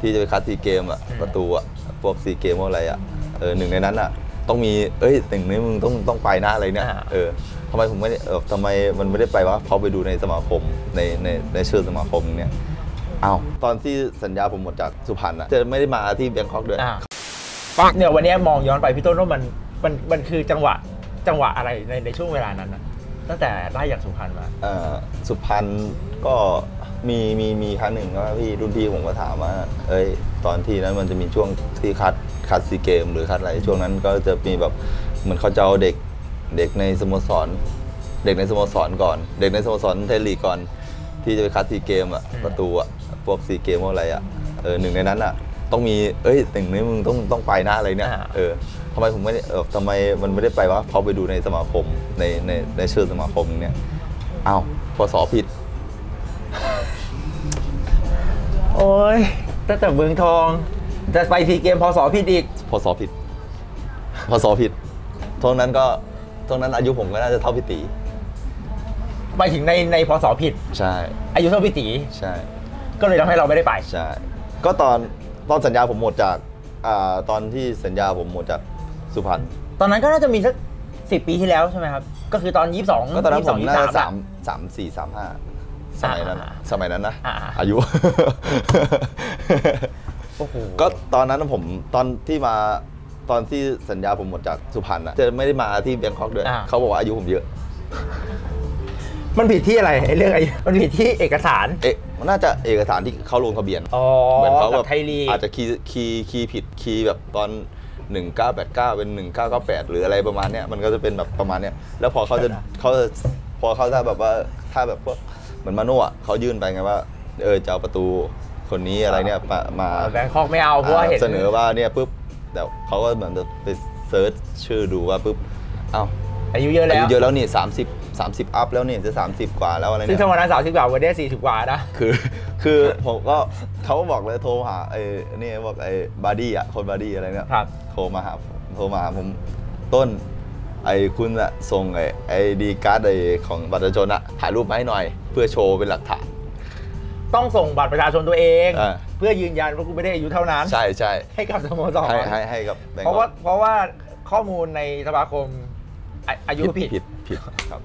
ที่จะไปคัดซีเกมอะอืมประตูอะพวกซีเกมพวกอะไรอะเออหนึ่งในนั้นอะต้องมีเอ้ยหนึ่งในมึงต้องต้องไปนะอะไรเนี่ยอ่าเออทำไมผมไม่ได้เออทำไมมันไม่ได้ไปวะเพราะไปดูในสมาคมในในในชื่อสมาคมเนี่ยอ้าวตอนที่สัญญาผมหมดจากสุพรรณอะจะไม่ได้มาที่แบงคอกด้วยอ่าเนี่ยวันนี้มองย้อนไปพี่ต้นว่ามันมันมันคือจังหวะจังหวะอะไรในในช่วงเวลานั้นนะตั้งแต่ได้อย่างสุพรรณมาเอ่อสุพรรณก็ มีมีมีครั้งหนึ่งก็พี่รุ่นพี่ผมก็ถามว่า เอ้ย ตอนที่นั้นมันจะมีช่วงที่คัดคัดซีเกม หรือคัดอะไรช่วงนั้นก็จะมีแบบเหมือนเขาจะเอาเด็กเด็กในสโมสร เด็กในสโมสรก่อน เด็กในสโมสรไทยลีกก่อน ที่จะไปคัดซีเกมอะอืมประตูอะพวกซีเกมพวกอะไรอะเออหนึ่งในนั้นอะต้องมี เอ้ยหนึ่งในมึงต้องต้องไปนะอะไรเนี่ย เออทำไมผมไม่ได้เออทำไมมันไม่ได้ไปวะเพราะไปดูในสมาคมในในในชื่อสมาคมเนี่ยอ้าวพศผิด โอ้ยตั้งแต่เมืองทอง จะไปทีเกมพอสอผิดอีกพศผิดพศผิดตรงนั้นก็ตรงนั้นอายุผมก็น่าจะเท่าพี่ตีไปถึงในในพอสอผิด ใช่ อายุเท่าพี่ตีใช่ ก็เลยทำให้เราไม่ได้ไป ใช่ ก็ตอนตอนสัญญาผมหมดจากอ่าตอนที่สัญญาผมหมดจากสุพรรณตอนนั้นก็น่าจะมีสักสิปีที่แล้วใช่ไหมครับ ก็คือตอนยี่สิบสองก็ตอนนั้นผมน่าจะยี่สิบสามสามสี่สามห้า สมัยนั้นอะอ่าสมัยนั้นนะอ่าอายุโอ้โหก็ตอนนั้นผมตอนที่มาตอนที่สัญญาผมหมดจากสุพรรณอะจะไม่ได้มาที่แบงคอกด้วยอ่าเขาบอกว่าอายุผมเยอะ มันผิดที่อะไรไอ้เรื่องไอ้มันผิดที่เอกสารเอ๊ะมันน่าจะเอกสารที่เขาลงทะเบียนอ๋อเหมือนเขากัแบบไทยลีกอาจจะคีย์คีย์คีย์ผิดคีย์แบบตอน1989 เป็น 1998 หรืออะไรประมาณเนี้ยมันก็จะเป็นแบบประมาณเนี้ยแล้วพอเขาจะเขาจะพอเขาถ้าแบบว่าถ้าแบบพวก เหมือนมาโน่อะเขายื่นไปไงว่า เออจะเอาประตูคนนี้อะไรเนี่ยมามาแบงคอกไม่เอาเพราะว่าเห็นเสนอว่าเนี่ยปุ๊บแต่เขาก็เหมือนจะไป search ชื่อดูว่าปุ๊บเอ้าอายุเยอะอาแล้ยุวเยอะแล้วนี่30 30 up แล้วนี่จะ30กว่าแล้วอะไรซึ่งเนี่ยถ้าวันนั้นสามสิบกว่าวันนี้สี่สิบกว่านะคือ คือผมก็เขาก็บอกเลยโทรหาไอ้นี่บอกไอ้บาร์ดี้อะคนบาร์ดี้อะไรเนี่ยครับโทรมาหาโทรมาหาผมต้น ไอ้คุณอะส่งไอ้ ID card ไอ้ของบัตรประชาชนอะถ่ายรูปมาให้หน่อย เพื่อโชว์เป็นหลักฐาน ต้องส่งบัตรประชาชนตัวเองอ่าเพื่อยืนยันว่ากูไม่ได้อายุเท่านั้น ใช่ใช่ให้กับสโมสรให้ให้ให้กับแบงเพราะว่าเพราะว่าข้อมูลในสมาคมอาอายุผิด ผิดผิดครับ